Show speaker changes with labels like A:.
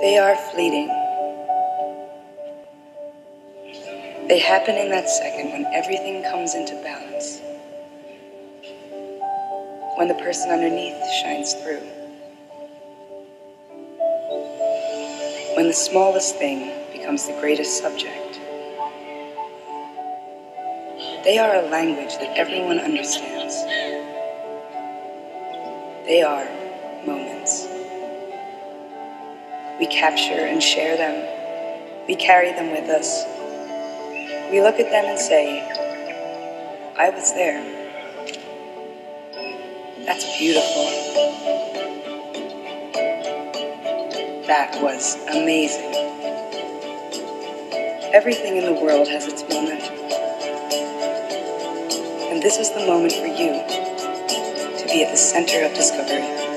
A: They are fleeting. They happen in that second when everything comes into balance. When the person underneath shines through. When the smallest thing becomes the greatest subject. They are a language that everyone understands. They are moments. We capture and share them. We carry them with us. We look at them and say, I was there. That's beautiful. That was amazing. Everything in the world has its moment. And this is the moment for you to be at the center of discovery.